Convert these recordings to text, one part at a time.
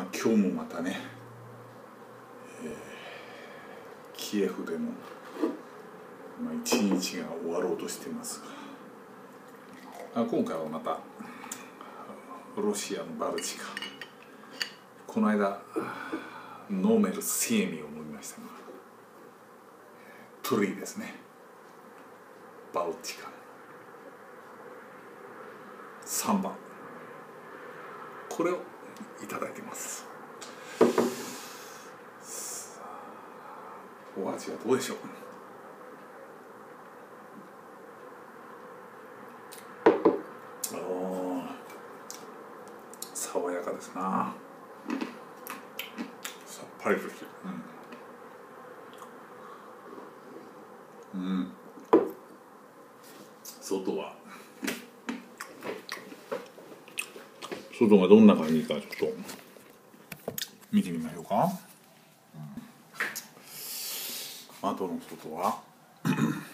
まあ今日もまたね、えーキエフでも、まあ、一日が終わろうとしてますがあ今回はまたロシアのバルチカこの間ノーメルセーミを飲みましたがトゥリーですね。バルチカ。3番これをいただいてます。お味はどうでしょう？あー爽やかですな。さっぱりとして。うん、うん、外は外がどんな感じかちょっと。見てみましょうか、うん、窓の外は。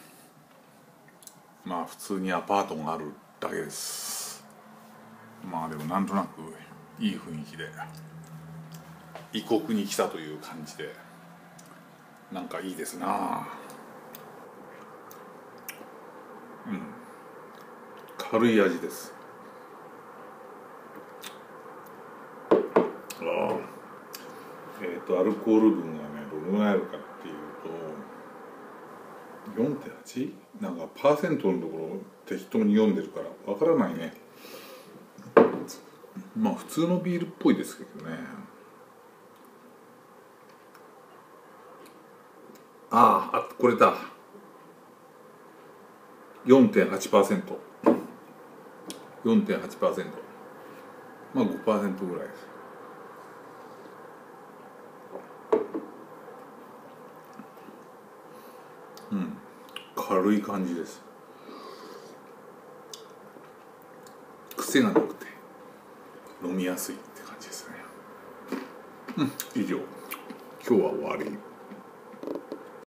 まあ普通にアパートがあるだけです。まあでもなんとなくいい雰囲気で。異国に来たという感じで。なんかいいですな。うん。軽い味です。えっ、とアルコール分がねどのぐらいあるかっていうと 4.8? なんかパーセントのところ適当に読んでるからわからないね。まあ普通のビールっぽいですけどね。あああこれだ。4.8%4.8% まあ5%ぐらいですうん軽い感じです。癖がなくて飲みやすいって感じですね。うん以上。今日は終わり。